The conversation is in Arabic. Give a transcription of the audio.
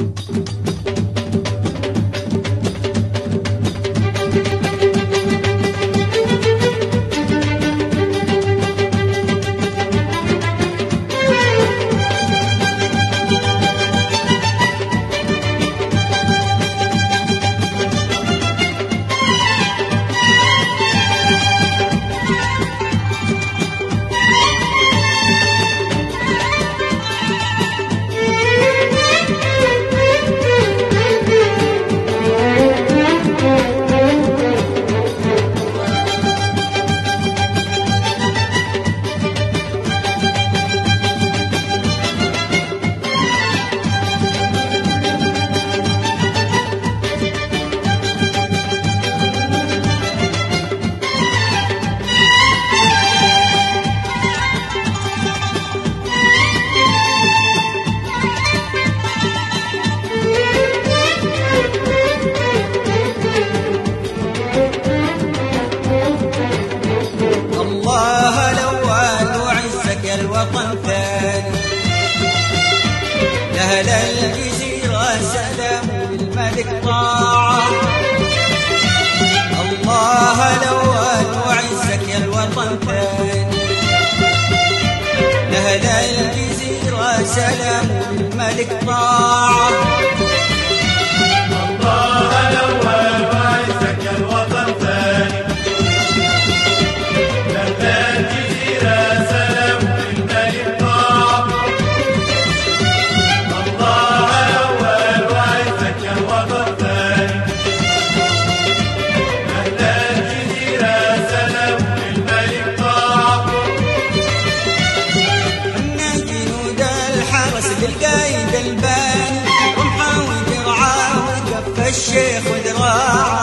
الله الوطن ثاني لأهل الجزيرة سلام والملك طاعة الله الأول وعزك يا الوطن. ثاني لأهل الجزيرة سلام والملك طاعة بالقايد الباني رمحة ودرعة وكف الشيخ ودراه